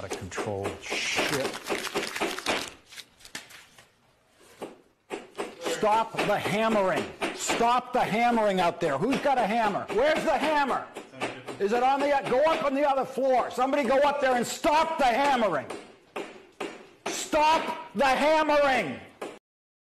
out of control shit. Stop the hammering. Stop the hammering out there. Who's got a hammer? Where's the hammer? Is it on the go up on the other floor? Somebody go up there and stop the hammering. Stop the hammering.